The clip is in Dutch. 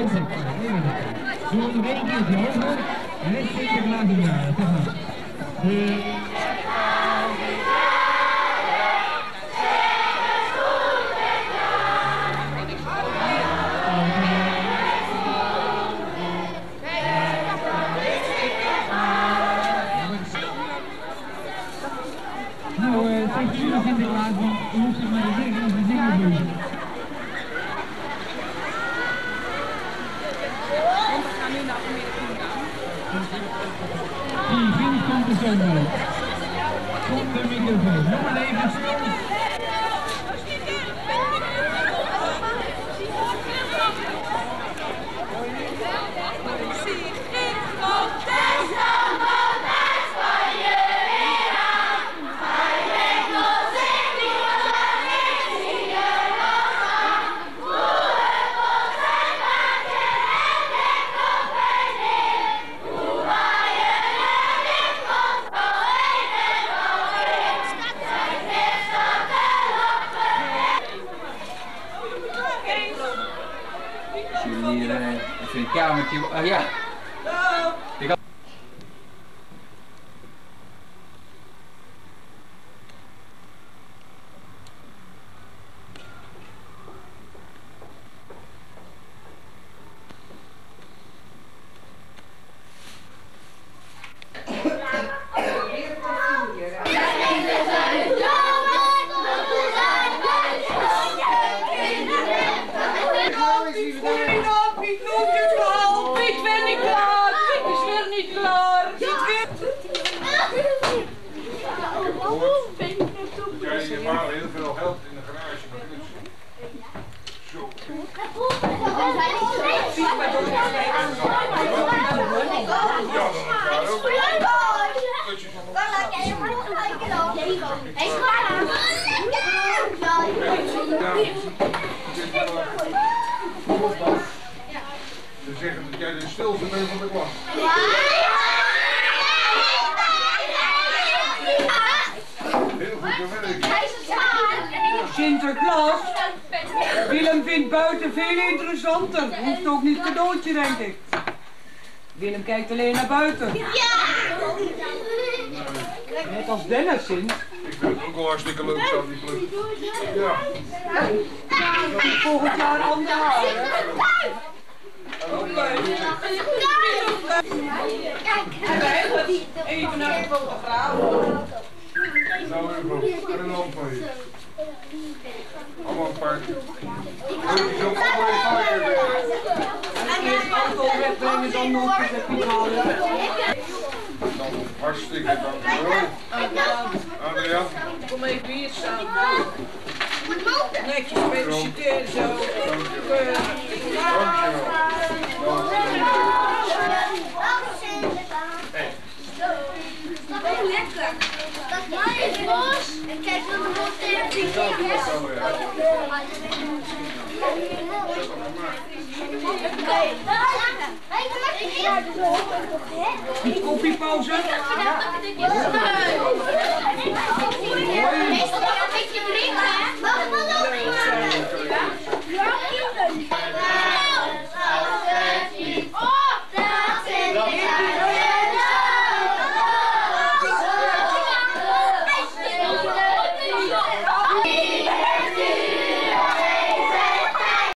Doe nog één keertje hoger. En het Sinterklaas in jaren. Zeg maar. De... Nou, eh, zegt jullie Sinterklaas, want u hoeft het maar te zeggen, いいフィンコンディションにとってもいいですね Als jullie hier eh, even een Vader heel veel helpt in de garage met knutselen. Zo. Ze zeggen dat jij de stilste bent van de klas. Heel goed gewerkt. Sinterklaas. Willem vindt buiten veel interessanter. Hoeft ook niet cadeautje, denk ik. Willem kijkt alleen naar buiten. Net als Dennis Sint. Ik vind het ook wel hartstikke leuk zo, die club. Ja. Volgend jaar ander haar, hè? Oké. Even naar de fotograaf. Nou, even een halen. Hartstikke dankjewel. Adriaan. Kom even hier staan. Netjes feliciteren zo. Dankjewel. Dat is bos. En kijk wat de heeft. Een koffiepauze. Ja.